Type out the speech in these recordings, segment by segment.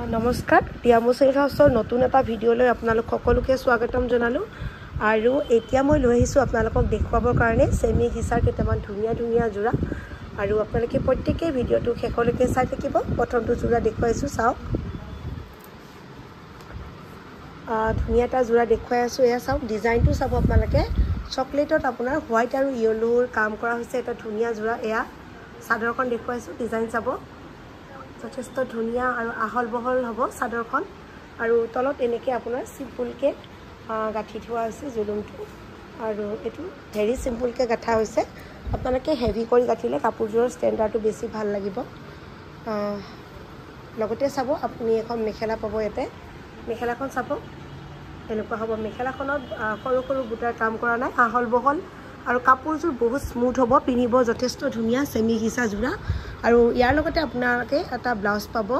নমস্কাৰ ডিয়ামুচিল হাউচৰ নতুন এটা ভিডিঅ'লৈ আপোনালোক সকলোকে স্বাগতম জনালোঁ। আৰু এতিয়া মই লৈ আহিছোঁ আপোনালোকক দেখুৱাবৰ কাৰণে চেমি ঘিচাৰ কেইটামান ধুনীয়া ধুনীয়া যোৰা। আৰু আপোনালোকে প্ৰত্যেকেই ভিডিঅ'টো শেষলৈকে চাই থাকিব। প্ৰথমটো যোৰা দেখুৱাইছোঁ চাওক। ধুনীয়া এটা যোৰা দেখুৱাই আছোঁ এয়া চাওক ডিজাইনটো চাব আপোনালোকে। চকলেটত আপোনাৰ হোৱাইট আৰু য়েল্লোৰ কাম কৰা হৈছে এটা ধুনীয়া যোৰা এয়া চাদৰখন দেখুৱাইছোঁ ডিজাইন চাব। যথেষ্ট ধুনীয়া আৰু আহল বহল হ'ব চাদৰখন। আৰু তলত এনেকৈ আপোনাৰ চিম্পুলকৈ গাঁঠি থোৱা হৈছে জুলুমটো। আৰু এইটো ভেৰি চিম্পুলকৈ গাঁঠা হৈছে। আপোনালোকে হেভি কৰি গাঁঠিলে কাপোৰযোৰৰ ষ্টেণ্ডাৰ্ডটো বেছি ভাল লাগিব। লগতে চাব আপুনি এখন মেখেলা পাব ইয়াতে। মেখেলাখন চাব। এনেকুৱা হ'ব। মেখেলাখনত সৰু সৰু বুটাৰ কাম কৰা নাই। আহল বহল আৰু কাপোৰযোৰ বহুত স্মুথ হ'ব। পিন্ধিব যথেষ্ট ধুনীয়া চেমি ঘিচা যোৰা আৰু ইয়াৰ লগতে আপোনালোকে এটা ব্লাউজ পাব।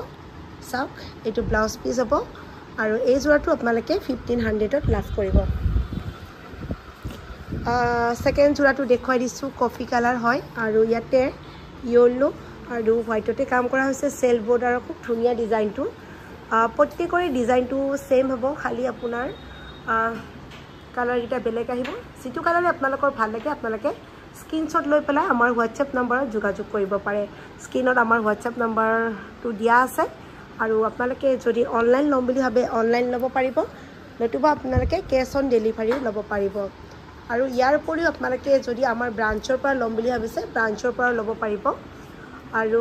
চাওক এইটো ব্লাউজ পিচ হ'ব আৰু এই যোৰাটো আপোনালোকে ফিফটিন হাণ্ড্ৰেডত লাভ কৰিব। ছেকেণ্ড যোৰাটো দেখুৱাই দিছোঁ কফি কালাৰ হয় আৰু ইয়াতে য়েল্লো আৰু হোৱাইটতে কাম কৰা হৈছে চেল বৰ্ডাৰৰ খুব ধুনীয়া ডিজাইনটো প্ৰত্যেকৰে ডিজাইনটো ছেইম হ'ব খালি আপোনাৰ কালাৰকেইটা বেলেগ আহিব। যিটো কালাৰে আপোনালোকৰ ভাল লাগে আপোনালোকে স্ক্ৰীনশ্বট লৈ পেলাই আমাৰ হোৱাটছএপ নম্বৰত যোগাযোগ কৰিব পাৰে। স্ক্ৰীনত আমাৰ হোৱাটছএপ নম্বৰটো দিয়া আছে। আৰু আপোনালোকে যদি অনলাইন ল'ম বুলি ভাবে অনলাইন ল'ব পাৰিব। নতুবা আপোনালোকে কেছ অন ডেলিভাৰীও ল'ব পাৰিব। আৰু ইয়াৰ উপৰিও আপোনালোকে যদি আমাৰ ব্ৰাঞ্চৰ পৰা ল'ম বুলি ভাবিছে ব্ৰাঞ্চৰ পৰা ল'ব পাৰিব। আৰু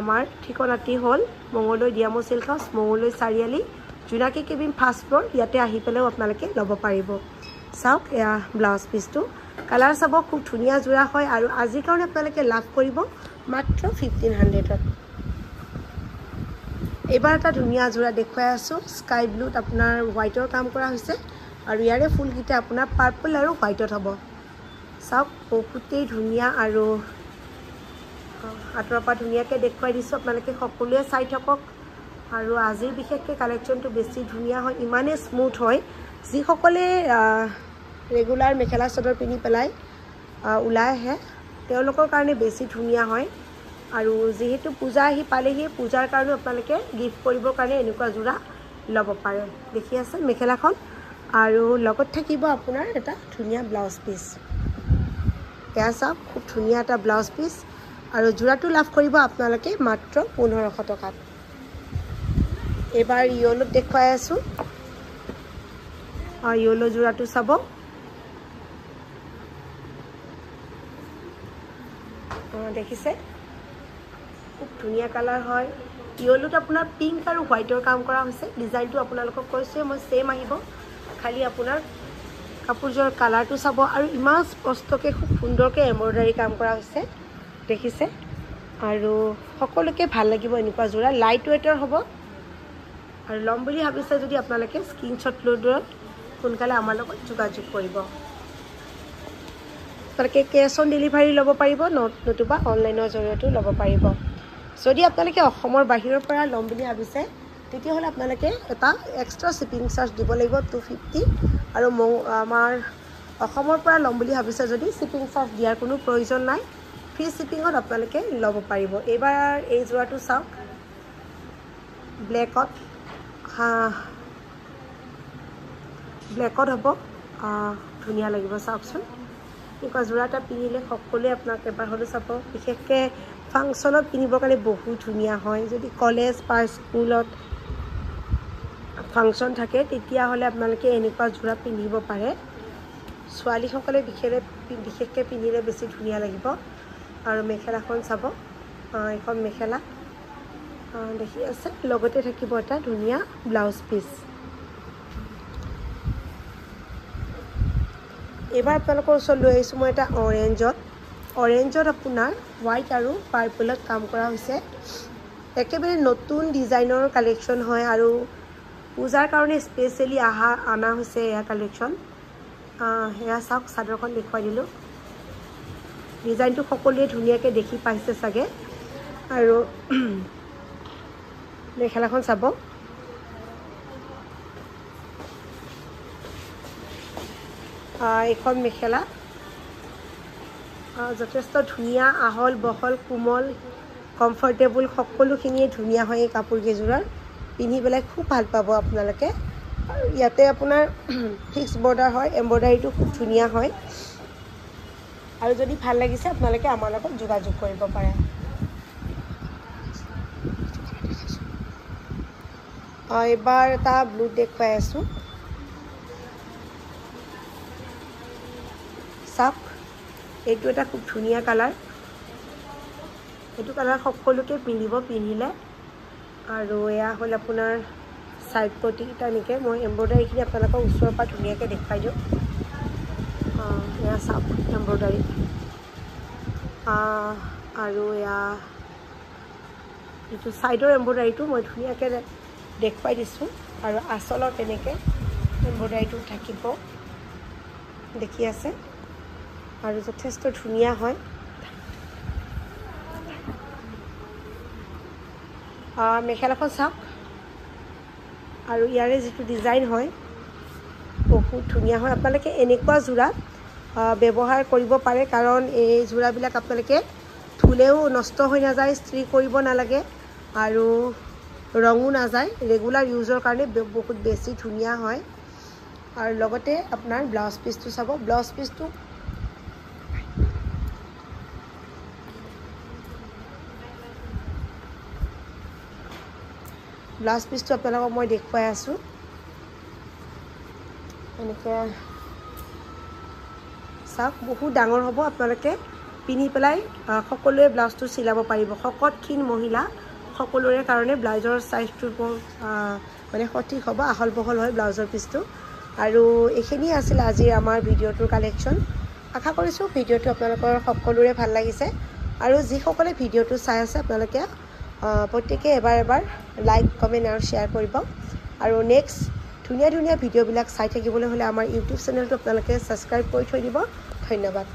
আমাৰ ঠিকনাটি হ'ল মঙলৈ ডিয়ামো চিল্ক হাউচ মঙলৈ চাৰিআলি জোনাকী কেবিন ফাৰ্ষ্ট ফ্ল'ৰ। ইয়াতে আহি পেলাইও আপোনালোকে ল'ব পাৰিব। চাওক এয়া ব্লাউজ পিচটো। কালাৰ চাব খুব ধুনীয়া যোৰা হয় আৰু আজিৰ কাৰণে আপোনালোকে লাভ কৰিব মাত্ৰ ফিফটিন হাণ্ড্ৰেডত এইবাৰ এটা ধুনীয়া যোৰা দেখুৱাই আছোঁ। স্কাই ব্লুত আপোনাৰ হোৱাইটৰ কাম কৰা হৈছে আৰু ইয়াৰে ফুলকেইটা আপোনাৰ পাৰ্পল আৰু হোৱাইটত হ'ব। চাওক বহুতেই ধুনীয়া আৰু আঁতৰৰ পৰা ধুনীয়াকৈ দেখুৱাই দিছোঁ। আপোনালোকে সকলোৱে চাই থাকক। আৰু আজিৰ বিশেষকৈ কালেকশ্যনটো বেছি ধুনীয়া হয় ইমানেই স্মুথ হয়। যিসকলে ৰেগুলাৰ মেখেলা চাদৰ পিন্ধি পেলাই ওলাই আহে। তেওঁলোকৰ কাৰণে বেছি ধুনীয়া হয়। আৰু যিহেতু পূজা আহি পালেহি পূজাৰ কাৰণেও আপোনালোকে গিফ্ট কৰিবৰ কাৰণে এনেকুৱা যোৰা ল'ব পাৰে। দেখি আছে মেখেলাখন। আৰু লগত থাকিব আপোনাৰ এটা ধুনীয়া ব্লাউজ পিচ এয়া চাওক খুব ধুনীয়া এটা ব্লাউজ পিচ আৰু যোৰাটো লাভ কৰিব আপোনালোকে মাত্ৰ পোন্ধৰশ টকাত। এইবাৰ য়'লত দেখুৱাই আছোঁ। য়'ল' যোৰাটো চাব। দেখিছে? খুব ধুনীয়া কালাৰ হয়। য়'লোত আপোনাৰ পিংক আৰু হোৱাইটৰ কাম কৰা হৈছে। ডিজাইনটো আপোনালোকক কৈছোঁৱে মই ছেইম আহিব। খালি আপোনাৰ কাপোৰযোৰৰ কালাৰটো চাব আৰু ইমান স্পষ্টকৈ খুব সুন্দৰকৈ এম্ব্ৰইডাৰী কাম কৰা হৈছে। দেখিছে? আৰু সকলোকে ভাল লাগিব এনেকুৱা যোৰা। লাইট ৱেইটৰ হ'ব। আৰু ল'ম বুলি ভাবিছে যদি আপোনালোকে স্ক্ৰীনশ্বট লৈ লৈ সোনকালে আমাৰ লগত যোগাযোগ কৰিব। আপোনালোকে কেছ অন ডেলিভাৰী ল'ব পাৰিব নতুবা অনলাইনৰ জৰিয়তেও ল'ব পাৰিব। যদি আপোনালোকে অসমৰ বাহিৰৰ পৰা ল'ম বুলি ভাবিছে তেতিয়াহ'লে আপোনালোকে এটা এক্সট্ৰা শ্বিপিং চাৰ্জ দিব লাগিব টু ফিফটি আৰু আমাৰ অসমৰ পৰা ল'ম বুলি ভাবিছে যদি শ্বিপিং চাৰ্জ দিয়াৰ কোনো প্ৰয়োজন নাই ফ্ৰী শ্বিপিঙত আপোনালোকে ল'ব পাৰিব। এইবাৰ এই যোৰাটো চাওক। ব্লেকত ব্লেকত হ'ব। ধুনীয়া লাগিব চাওকচোন। যোৰা এটা পিন্ধিলে সকলোৱে আপোনাক এবাৰ হ'লেও চাব। বিশেষকৈ ফাংচনত পিন্ধিবৰ কাৰণে বহুত ধুনীয়া হয়। যদি কলেজ বা স্কুলত ফাংচন থাকে তেতিয়াহ'লে আপোনালোকে এনেকুৱা যোৰা পিন্ধিব পাৰে। ছোৱালীসকলে বিশেষে বিশেষকৈ পিন্ধিলে বেছি ধুনীয়া লাগিব। আৰু মেখেলাখন চাব। এইখন মেখেলা। দেখি আছে। লগতে থাকিব এটা ধুনীয়া ব্লাউজ পিচ। এইবাৰ আপোনালোকৰ ওচৰত লৈ আহিছোঁ মই এটা অৰেঞ্জত। অৰেঞ্জত আপোনাৰ হোৱাইট আৰু পাৰ্পলত কাম কৰা হৈছে। একেবাৰে নতুন ডিজাইনৰ কালেকশ্যন হয় আৰু পূজাৰ কাৰণে স্পেচিয়েলি অহা অনা হৈছে এয়া কালেকশ্যন। সেয়া চাওক চাদৰখন দেখুৱাই দিলোঁ। ডিজাইনটো সকলোৱে ধুনীয়াকৈ দেখি পাইছে চাগে। আৰু মেখেলাখন চাব। এইখন মেখেলা। যথেষ্ট ধুনীয়া আহল বহল কোমল কমফৰ্টেবল সকলোখিনিয়ে ধুনীয়া হয় এই কাপোৰকেইযোৰৰ। পিন্ধি পেলাই খুব ভাল পাব আপোনালোকে। ইয়াতে আপোনাৰ ফিক্স বৰ্ডাৰ হয় এম্ব্ৰইডাৰীটো খুব ধুনীয়া হয়। আৰু যদি ভাল লাগিছে আপোনালোকে আমাৰ লগত যোগাযোগ কৰিব পাৰে। এইবাৰ এটা ব্লু দেখুৱাই আছোঁ। চাওক এইটো এটা খুব ধুনীয়া কালাৰ এইটো কালাৰ সকলোকে পিন্ধিব পিন্ধিলে। আৰু এয়া হ'ল আপোনাৰ ছাইড পটিকেইটা এনেকৈ। মই এম্ব্ৰইডাৰীখিনি আপোনালোকক ওচৰৰ পৰা ধুনীয়াকৈ দেখুৱাই দিওঁ। এয়া চাওক এম্ব্ৰইডাৰী আৰু এয়া এইটো ছাইডৰ এম্ব্ৰইডাৰীটো মই ধুনীয়াকৈ দেখুৱাই দিছোঁ। আৰু আচলত এনেকৈ এম্ব্ৰইডাৰীটো থাকিব। দেখি আছে। আৰু যথেষ্ট ধুনীয়া হয়। মেখেলাখন চাওক। আৰু ইয়াৰে যিটো ডিজাইন হয় বহুত ধুনীয়া হয়। আপোনালোকে এনেকুৱা যোৰা ব্যৱহাৰ কৰিব পাৰে কাৰণ এই যোৰাবিলাক আপোনালোকে ধুলেও নষ্ট হৈ নাযায় ইস্ত্ৰি কৰিব নালাগে আৰু ৰঙো নাযায়। ৰেগুলাৰ ইউজৰ কাৰণে বহুত বেছি ধুনীয়া হয়। আৰু লগতে আপোনাৰ ব্লাউজ পিচটো চাব। ব্লাউজ পিচটো ব্লাউজ পিচটো আপোনালোকক মই দেখুৱাই আছোঁ। এনেকৈ চাওক বহুত ডাঙৰ হ'ব। আপোনালোকে পিন্ধি পেলাই সকলোৱে ব্লাউজটো চিলাব পাৰিব। শকত ক্ষীণ মহিলা সকলোৰে কাৰণে ব্লাউজৰ চাইজটো মানে সঠিক হ'ব আহল বহল হয় ব্লাউজৰ পিচটো আৰু এইখিনিয়ে আছিল আজিৰ আমাৰ ভিডিঅ'টোৰ কালেকশ্যন আশা কৰিছোঁ ভিডিঅ'টো আপোনালোকৰ সকলোৰে ভাল লাগিছে। আৰু যিসকলে ভিডিঅ'টো চাই আছে আপোনালোকে প্ৰত্যেকে এবাৰ এবাৰ লাইক কমেণ্ট আৰু শ্বেয়াৰ কৰিব। আৰু নেক্সট ধুনীয়া ধুনীয়া ভিডিঅ'বিলাক চাই থাকিবলৈ হ'লে আমাৰ ইউটিউব চেনেলটো আপোনালোকে ছাবস্ক্ৰাইব কৰি থৈ দিব। ধন্যবাদ।